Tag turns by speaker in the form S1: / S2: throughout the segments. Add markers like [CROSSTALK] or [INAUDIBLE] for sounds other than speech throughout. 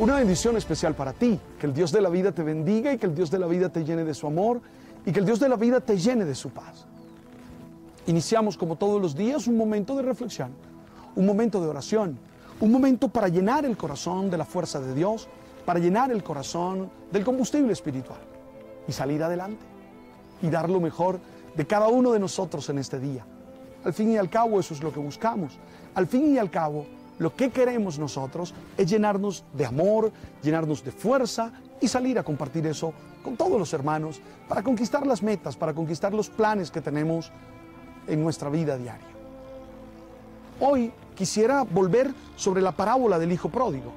S1: Una bendición especial para ti. Que el Dios de la vida te bendiga y que el Dios de la vida te llene de su amor y que el Dios de la vida te llene de su paz. Iniciamos como todos los días un momento de reflexión, un momento de oración, un momento para llenar el corazón de la fuerza de Dios, para llenar el corazón del combustible espiritual y salir adelante y dar lo mejor de cada uno de nosotros en este día. Al fin y al cabo eso es lo que buscamos. Al fin y al cabo lo que queremos nosotros es llenarnos de amor, llenarnos de fuerza y salir a compartir eso con todos los hermanos para conquistar las metas, para conquistar los planes que tenemos en nuestra vida diaria. Hoy quisiera volver sobre la parábola del Hijo Pródigo.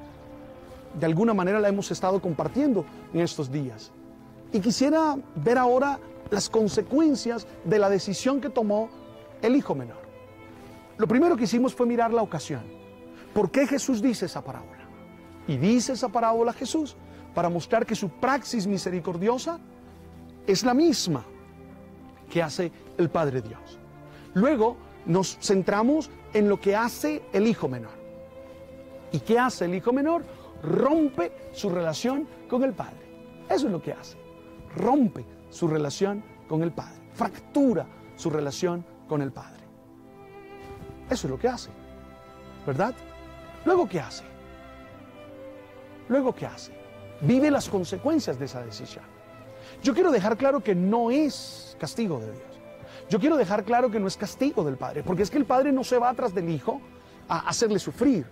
S1: De alguna manera la hemos estado compartiendo en estos días. Y quisiera ver ahora las consecuencias de la decisión que tomó el Hijo Menor. Lo primero que hicimos fue mirar la ocasión. ¿Por qué Jesús dice esa parábola? Y dice esa parábola Jesús para mostrar que su praxis misericordiosa es la misma que hace el Padre Dios. Luego nos centramos en lo que hace el Hijo Menor. ¿Y qué hace el Hijo Menor? Rompe su relación con el Padre. Eso es lo que hace. Rompe su relación con el Padre. Fractura su relación con el Padre. Eso es lo que hace. ¿Verdad? Luego, ¿qué hace? Luego, ¿qué hace? Vive las consecuencias de esa decisión. Yo quiero dejar claro que no es castigo de Dios. Yo quiero dejar claro que no es castigo del Padre, porque es que el Padre no se va atrás del Hijo a hacerle sufrir.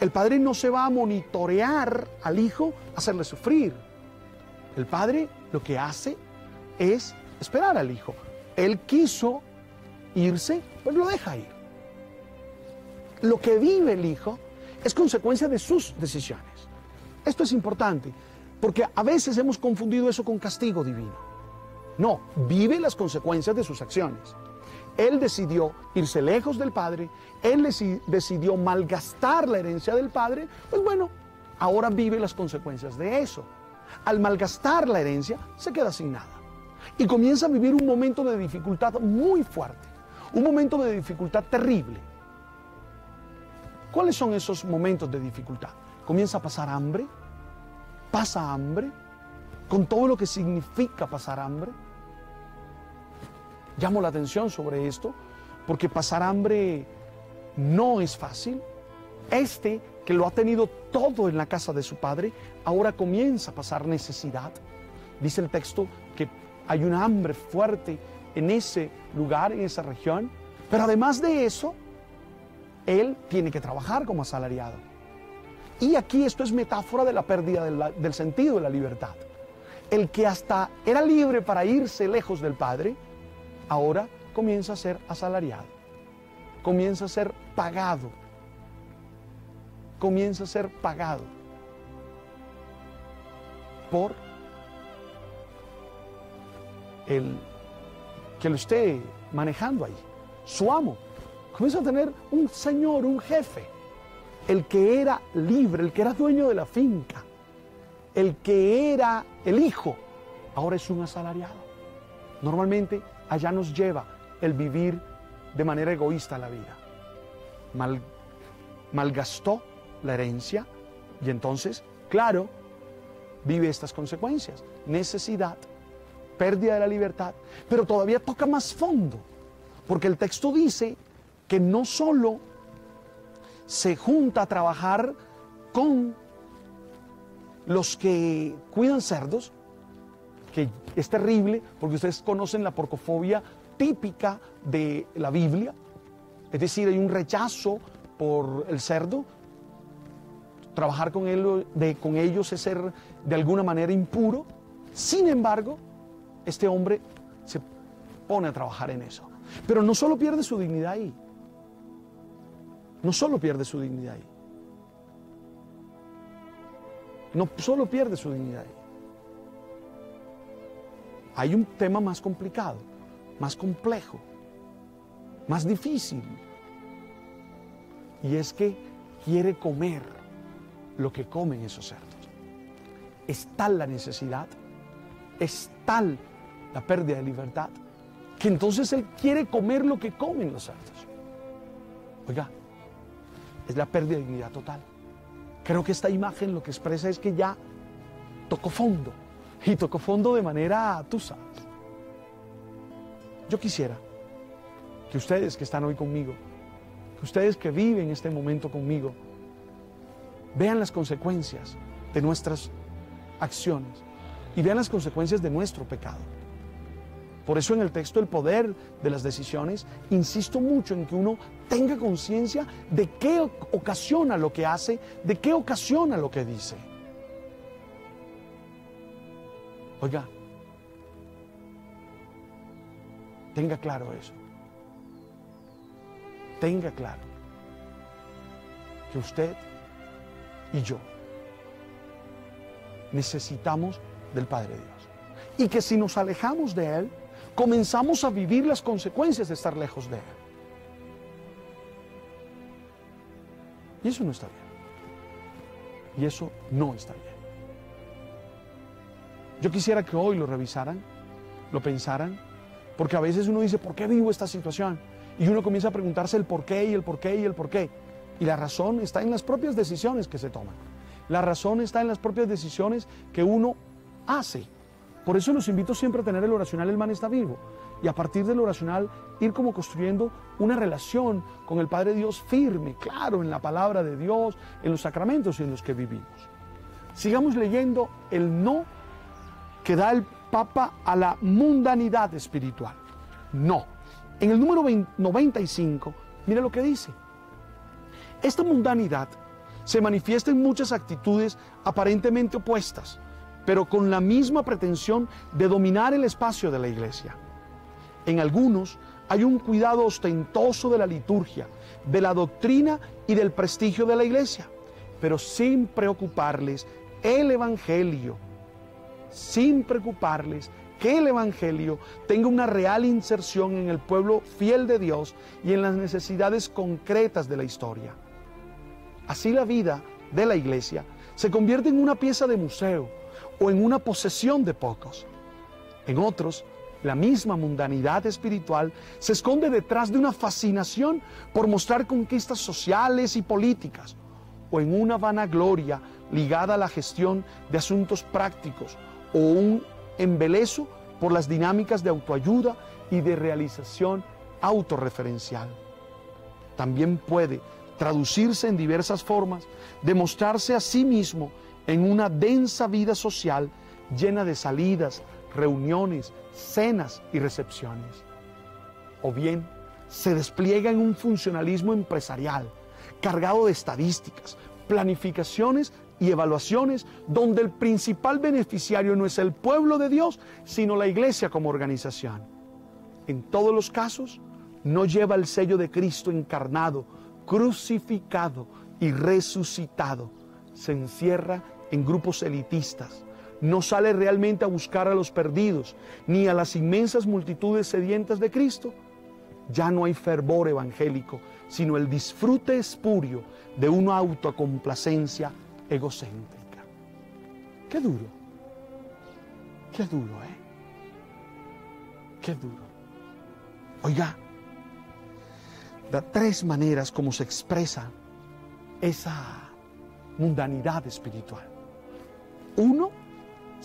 S1: El Padre no se va a monitorear al Hijo a hacerle sufrir. El Padre lo que hace es esperar al Hijo. Él quiso irse, pues lo deja ir. Lo que vive el Hijo es consecuencia de sus decisiones. Esto es importante, porque a veces hemos confundido eso con castigo divino. No, vive las consecuencias de sus acciones. Él decidió irse lejos del Padre, él decidió malgastar la herencia del Padre, pues bueno, ahora vive las consecuencias de eso. Al malgastar la herencia, se queda sin nada. Y comienza a vivir un momento de dificultad muy fuerte, un momento de dificultad terrible. ¿Cuáles son esos momentos de dificultad? Comienza a pasar hambre, pasa hambre, con todo lo que significa pasar hambre. Llamo la atención sobre esto, porque pasar hambre no es fácil. Este, que lo ha tenido todo en la casa de su padre, ahora comienza a pasar necesidad. Dice el texto que hay una hambre fuerte en ese lugar, en esa región. Pero además de eso, él tiene que trabajar como asalariado. Y aquí esto es metáfora de la pérdida del, sentido de la libertad. El que hasta era libre para irse lejos del Padre, ahora comienza a ser asalariado, comienza a ser pagado, comienza a ser pagado por el que lo esté manejando ahí, su amo comienza a tener un señor, un jefe, el que era libre, el que era dueño de la finca, el que era el hijo, ahora es un asalariado. Normalmente allá nos lleva el vivir de manera egoísta la vida. Mal, malgastó la herencia y entonces, claro, vive estas consecuencias. Necesidad, pérdida de la libertad, pero todavía toca más fondo, porque el texto dice que no solo se junta a trabajar con los que cuidan cerdos, que es terrible porque ustedes conocen la porcofobia típica de la Biblia, es decir, hay un rechazo por el cerdo, trabajar con, él, de, con ellos es ser de alguna manera impuro, sin embargo, este hombre se pone a trabajar en eso. Pero no solo pierde su dignidad ahí, no solo pierde su dignidad ahí. No solo pierde su dignidad ahí. Hay un tema más complicado, más complejo, más difícil. Y es que quiere comer lo que comen esos cerdos. Es tal la necesidad, es tal la pérdida de libertad, que entonces él quiere comer lo que comen los cerdos. Oiga, es la pérdida de dignidad total. Creo que esta imagen lo que expresa es que ya tocó fondo. Y tocó fondo de manera, tú. Yo quisiera que ustedes que están hoy conmigo, que ustedes que viven este momento conmigo, vean las consecuencias de nuestras acciones y vean las consecuencias de nuestro pecado. Por eso en el texto El poder de las decisiones, insisto mucho en que uno tenga conciencia de qué ocasiona lo que hace, de qué ocasiona lo que dice. Oiga, tenga claro eso. Tenga claro que usted y yo necesitamos del Padre Dios. Y que si nos alejamos de Él, comenzamos a vivir las consecuencias de estar lejos de Él. Eso no está bien. Y eso no está bien. Yo quisiera que hoy lo revisaran, lo pensaran, porque a veces uno dice, ¿por qué vivo esta situación? Y uno comienza a preguntarse el por qué y el por qué y el por qué. Y la razón está en las propias decisiones que se toman. La razón está en las propias decisiones que uno hace. Por eso los invito siempre a tener el oracional El Man está vivo. Y a partir del oracional ir como construyendo una relación con el Padre Dios firme, claro, en la palabra de Dios, en los sacramentos en los que vivimos. Sigamos leyendo el no que da el Papa a la mundanidad espiritual. No. En el número 95, mire lo que dice. Esta mundanidad se manifiesta en muchas actitudes aparentemente opuestas pero con la misma pretensión de dominar el espacio de la iglesia. En algunos hay un cuidado ostentoso de la liturgia, de la doctrina y del prestigio de la iglesia, pero sin preocuparles el Evangelio, sin preocuparles que el Evangelio tenga una real inserción en el pueblo fiel de Dios y en las necesidades concretas de la historia. Así la vida de la iglesia se convierte en una pieza de museo, o en una posesión de pocos. En otros, la misma mundanidad espiritual se esconde detrás de una fascinación por mostrar conquistas sociales y políticas, o en una vanagloria ligada a la gestión de asuntos prácticos, o un embelezo por las dinámicas de autoayuda y de realización autorreferencial. También puede traducirse en diversas formas, demostrarse a sí mismo en una densa vida social llena de salidas, reuniones, cenas y recepciones. O bien se despliega en un funcionalismo empresarial cargado de estadísticas, planificaciones y evaluaciones donde el principal beneficiario no es el pueblo de Dios, sino la iglesia como organización. En todos los casos, no lleva el sello de Cristo encarnado, crucificado y resucitado. Se encierra en grupos elitistas, no sale realmente a buscar a los perdidos, ni a las inmensas multitudes sedientas de Cristo, ya no hay fervor evangélico, sino el disfrute espurio de una autocomplacencia egocéntrica. Qué duro, qué duro, ¿eh? Qué duro. Oiga, de tres maneras como se expresa esa mundanidad espiritual. Uno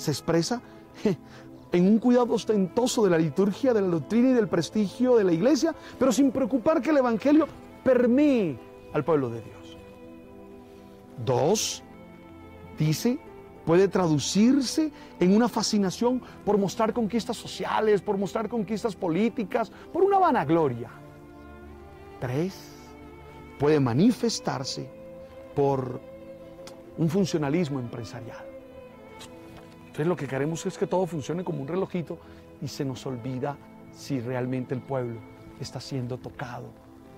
S1: se expresa [LAUGHS] en un cuidado ostentoso de la liturgia, de la doctrina y del prestigio de la iglesia, pero sin preocupar que el Evangelio permee al pueblo de Dios. Dos, dice, puede traducirse en una fascinación por mostrar conquistas sociales, por mostrar conquistas políticas, por una vanagloria. Tres, puede manifestarse por un funcionalismo empresarial. Entonces lo que queremos es que todo funcione como un relojito y se nos olvida si realmente el pueblo está siendo tocado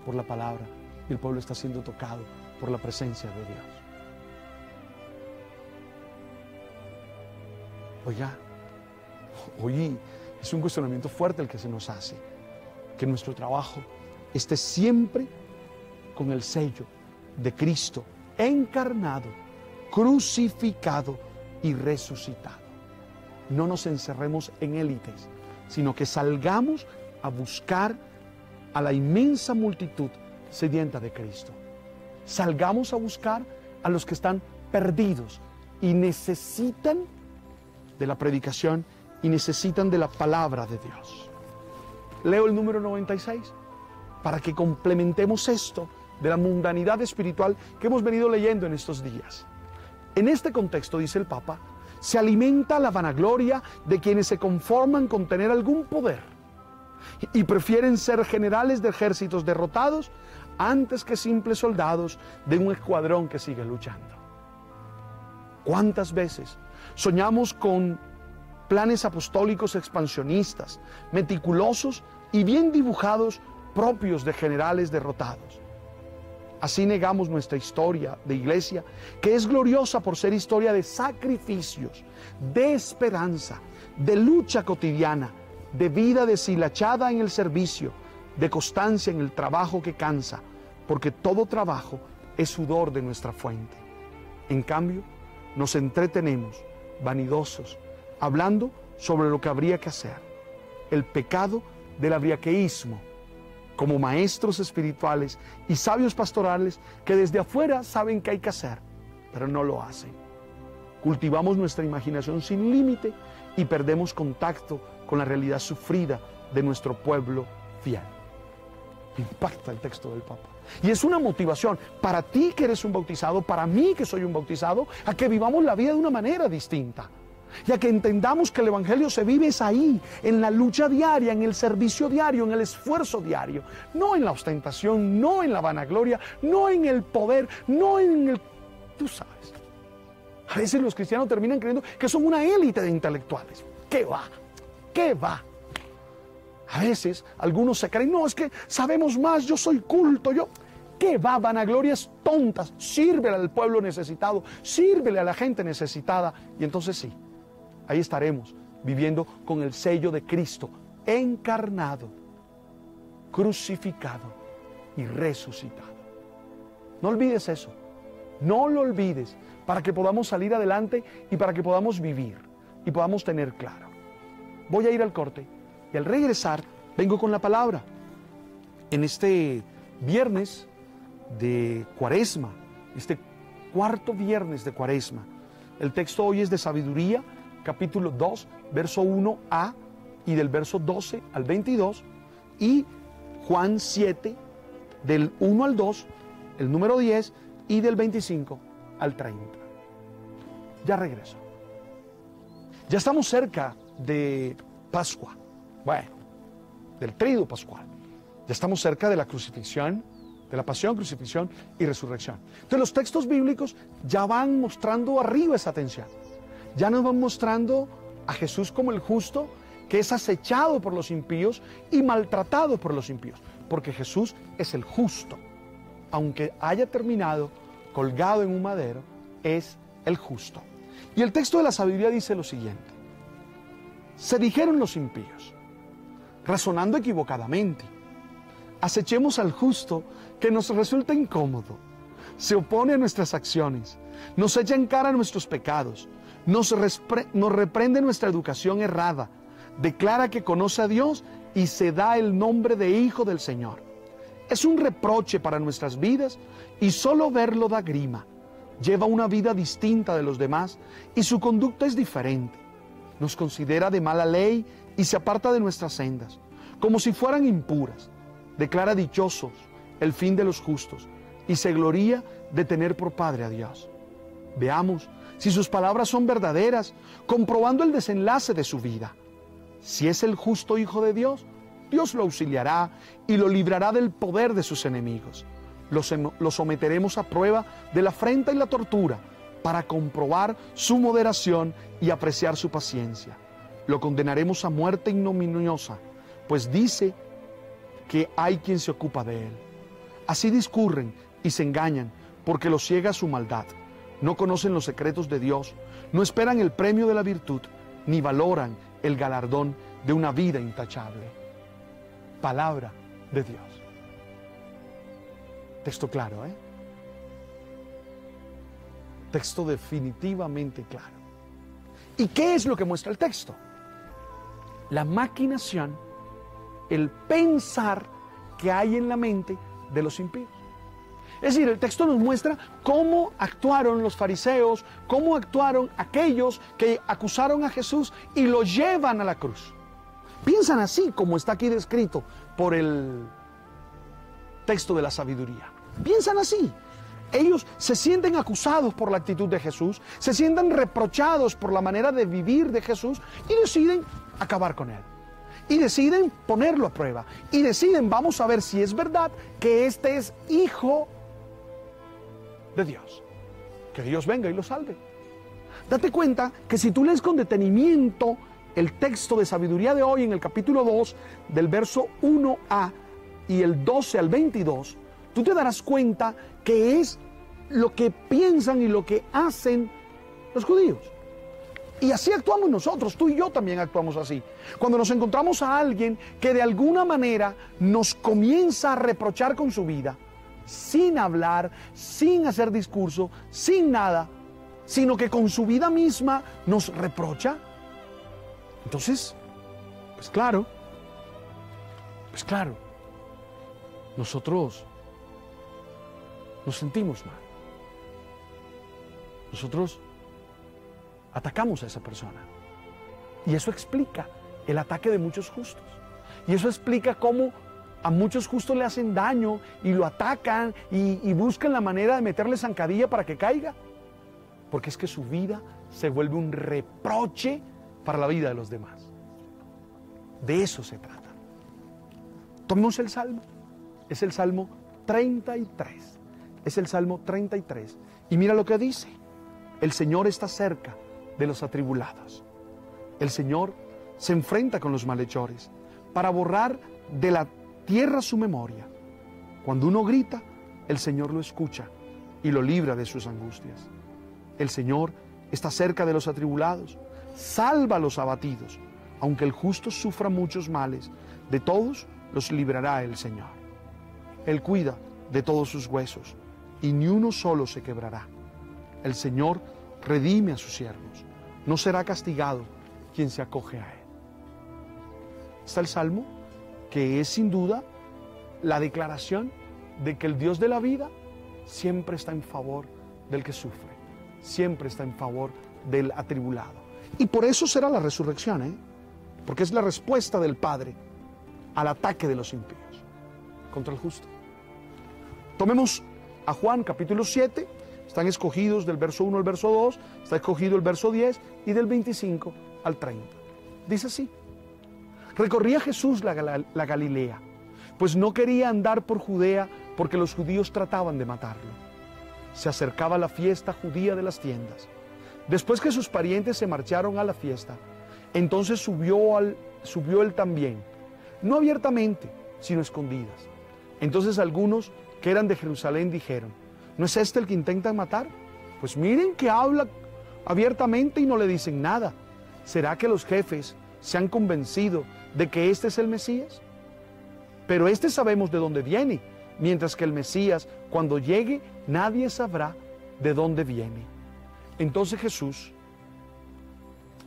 S1: por la palabra y el pueblo está siendo tocado por la presencia de Dios. Oiga, hoy es un cuestionamiento fuerte el que se nos hace, que nuestro trabajo esté siempre con el sello de Cristo encarnado, crucificado y resucitado no nos encerremos en élites, sino que salgamos a buscar a la inmensa multitud sedienta de Cristo. Salgamos a buscar a los que están perdidos y necesitan de la predicación y necesitan de la palabra de Dios. Leo el número 96 para que complementemos esto de la mundanidad espiritual que hemos venido leyendo en estos días. En este contexto, dice el Papa, se alimenta la vanagloria de quienes se conforman con tener algún poder y prefieren ser generales de ejércitos derrotados antes que simples soldados de un escuadrón que sigue luchando. ¿Cuántas veces soñamos con planes apostólicos expansionistas, meticulosos y bien dibujados propios de generales derrotados? Así negamos nuestra historia de iglesia, que es gloriosa por ser historia de sacrificios, de esperanza, de lucha cotidiana, de vida deshilachada en el servicio, de constancia en el trabajo que cansa, porque todo trabajo es sudor de nuestra fuente. En cambio, nos entretenemos, vanidosos, hablando sobre lo que habría que hacer, el pecado del abriaqueísmo, como maestros espirituales y sabios pastorales que desde afuera saben que hay que hacer, pero no lo hacen. Cultivamos nuestra imaginación sin límite y perdemos contacto con la realidad sufrida de nuestro pueblo fiel. Impacta el texto del Papa. Y es una motivación para ti que eres un bautizado, para mí que soy un bautizado, a que vivamos la vida de una manera distinta. Y a que entendamos que el Evangelio se vive es ahí, en la lucha diaria, en el servicio diario, en el esfuerzo diario. No en la ostentación, no en la vanagloria, no en el poder, no en el... Tú sabes. A veces los cristianos terminan creyendo que son una élite de intelectuales. ¿Qué va? ¿Qué va? A veces algunos se creen, no, es que sabemos más, yo soy culto, yo... ¿Qué va? Vanaglorias tontas. Sírvele al pueblo necesitado, sírvele a la gente necesitada. Y entonces sí, ahí estaremos viviendo con el sello de Cristo, encarnado, crucificado y resucitado. No olvides eso, no lo olvides, para que podamos salir adelante y para que podamos vivir y podamos tener claro. Voy a ir al corte y al regresar vengo con la palabra. En este viernes de Cuaresma, este cuarto viernes de Cuaresma, el texto hoy es de Sabiduría, capítulo 2, verso 1a y del verso 12 al 22 y Juan 7 del 1 al 2, el número 10 y del 25 al 30. Ya regreso. Ya estamos cerca de Pascua. Bueno, del trido pascual. Ya estamos cerca de la crucifixión, de la pasión, crucifixión y resurrección. Entonces los textos bíblicos ya van mostrando arriba esa tensión. Ya nos van mostrando a Jesús como el justo que es acechado por los impíos y maltratado por los impíos. Porque Jesús es el justo. Aunque haya terminado colgado en un madero, es el justo. Y el texto de la sabiduría dice lo siguiente. Se dijeron los impíos, razonando equivocadamente. Acechemos al justo que nos resulta incómodo, se opone a nuestras acciones, nos echa en cara nuestros pecados, nos, reprende nuestra educación errada, declara que conoce a Dios y se da el nombre de Hijo del Señor. Es un reproche para nuestras vidas y solo verlo da grima. Lleva una vida distinta de los demás y su conducta es diferente. Nos considera de mala ley y se aparta de nuestras sendas, como si fueran impuras. Declara dichosos el fin de los justos y se gloría de tener por Padre a Dios. Veamos si sus palabras son verdaderas, comprobando el desenlace de su vida. Si es el justo Hijo de Dios, Dios lo auxiliará y lo librará del poder de sus enemigos. Lo, someteremos a prueba de la afrenta y la tortura para comprobar su moderación y apreciar su paciencia. Lo condenaremos a muerte ignominiosa, pues dice que hay quien se ocupa de él. Así discurren y se engañan, porque los ciega su maldad. No conocen los secretos de Dios, no esperan el premio de la virtud, ni valoran el galardón de una vida intachable. Palabra de Dios. Texto claro, ¿eh? Texto definitivamente claro. ¿Y qué es lo que muestra el texto? La maquinación, el pensar que hay en la mente de los impíos. Es decir, el texto nos muestra cómo actuaron los fariseos, cómo actuaron aquellos que acusaron a Jesús y lo llevan a la cruz. Piensan así como está aquí descrito por el texto de la sabiduría. Piensan así. Ellos se sienten acusados por la actitud de Jesús, se sienten reprochados por la manera de vivir de Jesús y deciden acabar con él. Y deciden ponerlo a prueba. Y deciden, vamos a ver si es verdad que este es hijo de Dios. Que Dios venga y lo salve. Date cuenta que si tú lees con detenimiento el texto de sabiduría de hoy en el capítulo 2, del verso 1a y el 12 al 22, tú te darás cuenta que es lo que piensan y lo que hacen los judíos. Y así actuamos nosotros, tú y yo también actuamos así. Cuando nos encontramos a alguien que de alguna manera nos comienza a reprochar con su vida, sin hablar, sin hacer discurso, sin nada, sino que con su vida misma nos reprocha, entonces, pues claro, pues claro, nosotros nos sentimos mal. Nosotros atacamos a esa persona. Y eso explica el ataque de muchos justos. Y eso explica cómo a muchos justos le hacen daño y lo atacan y, buscan la manera de meterle zancadilla para que caiga. Porque es que su vida se vuelve un reproche para la vida de los demás. De eso se trata. Tomemos el Salmo. Es el Salmo 33. Es el Salmo 33. Y mira lo que dice. El Señor está cerca de los atribulados. El Señor se enfrenta con los malhechores para borrar de la tierra su memoria. Cuando uno grita, el Señor lo escucha y lo libra de sus angustias. El Señor está cerca de los atribulados, salva a los abatidos, aunque el justo sufra muchos males, de todos los librará el Señor. Él cuida de todos sus huesos y ni uno solo se quebrará. El Señor redime a sus siervos. No será castigado quien se acoge a Él. Está el Salmo, que es sin duda la declaración de que el Dios de la vida siempre está en favor del que sufre, siempre está en favor del atribulado. Y por eso será la resurrección, ¿eh? porque es la respuesta del Padre al ataque de los impíos contra el justo. Tomemos a Juan capítulo 7, están escogidos del verso 1 al verso 2, está escogido el verso 10 y del 25 al 30. Dice así, recorría Jesús la, Galilea, pues no quería andar por Judea porque los judíos trataban de matarlo. Se acercaba la fiesta judía de las tiendas. Después que sus parientes se marcharon a la fiesta, entonces subió, al, subió él también, no abiertamente, sino escondidas. Entonces algunos que eran de Jerusalén dijeron, ¿No es este el que intentan matar? Pues miren que habla abiertamente y no le dicen nada. ¿Será que los jefes se han convencido de que este es el Mesías? Pero este sabemos de dónde viene, mientras que el Mesías, cuando llegue, nadie sabrá de dónde viene. Entonces Jesús,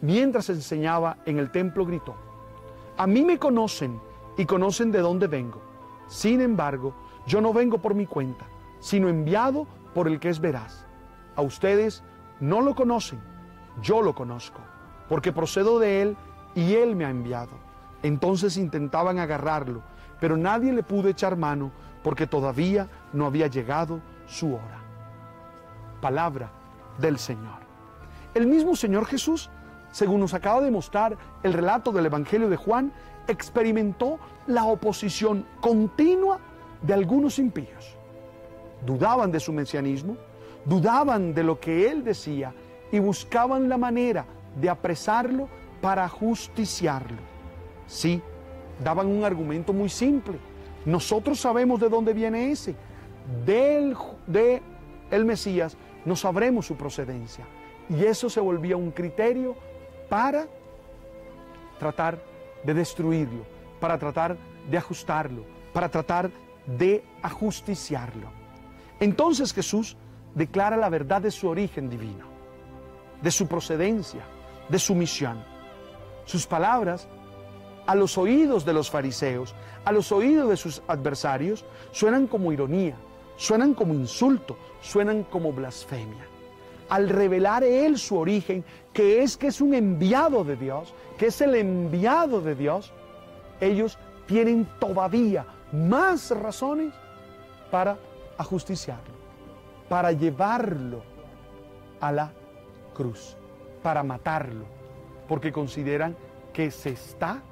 S1: mientras enseñaba en el templo, gritó, a mí me conocen y conocen de dónde vengo. Sin embargo, yo no vengo por mi cuenta sino enviado por el que es veraz. A ustedes no lo conocen, yo lo conozco, porque procedo de él y él me ha enviado. Entonces intentaban agarrarlo, pero nadie le pudo echar mano porque todavía no había llegado su hora. Palabra del Señor. El mismo Señor Jesús, según nos acaba de mostrar el relato del Evangelio de Juan, experimentó la oposición continua de algunos impíos dudaban de su mesianismo, dudaban de lo que él decía y buscaban la manera de apresarlo para justiciarlo. Sí, daban un argumento muy simple. Nosotros sabemos de dónde viene ese. Del de el Mesías no sabremos su procedencia. Y eso se volvía un criterio para tratar de destruirlo, para tratar de ajustarlo, para tratar de ajusticiarlo. Entonces Jesús declara la verdad de su origen divino, de su procedencia, de su misión. Sus palabras a los oídos de los fariseos, a los oídos de sus adversarios, suenan como ironía, suenan como insulto, suenan como blasfemia. Al revelar Él su origen, que es que es un enviado de Dios, que es el enviado de Dios, ellos tienen todavía más razones para ajusticiarlo, para llevarlo a la cruz, para matarlo, porque consideran que se está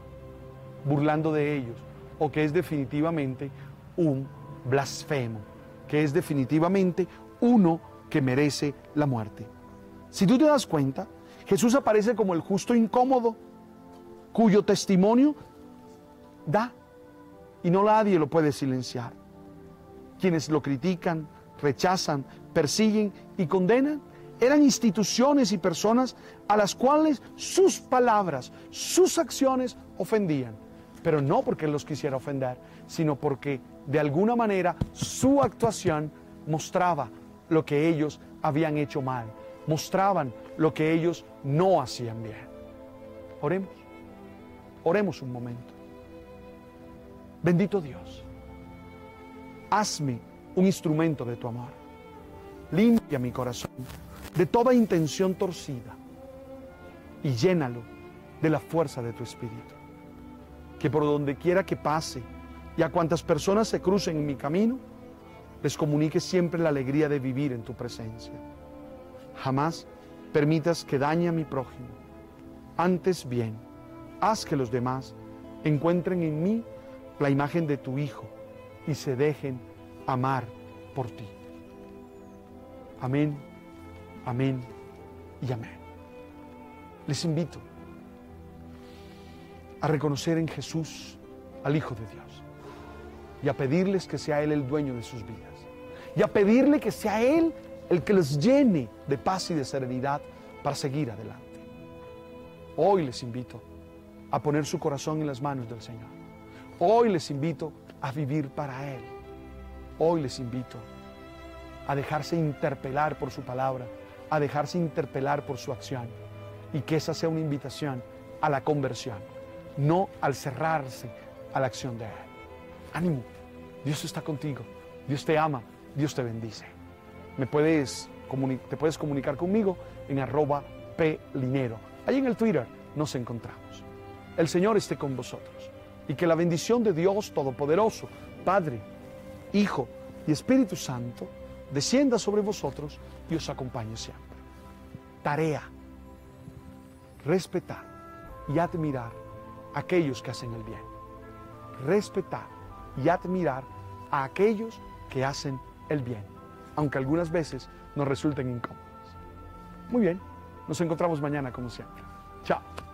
S1: burlando de ellos o que es definitivamente un blasfemo, que es definitivamente uno que merece la muerte. Si tú te das cuenta, Jesús aparece como el justo incómodo, cuyo testimonio da y no nadie lo puede silenciar. Quienes lo critican, rechazan, persiguen y condenan eran instituciones y personas a las cuales sus palabras, sus acciones ofendían. Pero no porque los quisiera ofender, sino porque de alguna manera su actuación mostraba lo que ellos habían hecho mal, mostraban lo que ellos no hacían bien. Oremos, oremos un momento. Bendito Dios, hazme un instrumento de tu amor. Limpia mi corazón de toda intención torcida y llénalo de la fuerza de tu espíritu. Que por donde quiera que pase y a cuantas personas se crucen en mi camino, les comunique siempre la alegría de vivir en tu presencia. Jamás permitas que dañe a mi prójimo. Antes bien, haz que los demás encuentren en mí la imagen de tu Hijo y se dejen amar por ti. Amén, amén y amén. Les invito a reconocer en Jesús al Hijo de Dios y a pedirles que sea Él el dueño de sus vidas y a pedirle que sea Él el que les llene de paz y de serenidad para seguir adelante. Hoy les invito a poner su corazón en las manos del Señor. Hoy les invito a vivir para Él. Hoy les invito a dejarse interpelar por su palabra, a dejarse interpelar por su acción y que esa sea una invitación a la conversión, no al cerrarse a la acción de Él. Ánimo, Dios está contigo, Dios te ama, Dios te bendice. Me puedes, te puedes comunicar conmigo en arroba linero. Ahí en el Twitter nos encontramos. El Señor esté con vosotros y que la bendición de Dios Todopoderoso, Padre, Hijo y Espíritu Santo, descienda sobre vosotros y os acompañe siempre. Tarea, respetar y admirar a aquellos que hacen el bien. Respetar y admirar a aquellos que hacen el bien, aunque algunas veces nos resulten incómodos. Muy bien, nos encontramos mañana como siempre. Chao.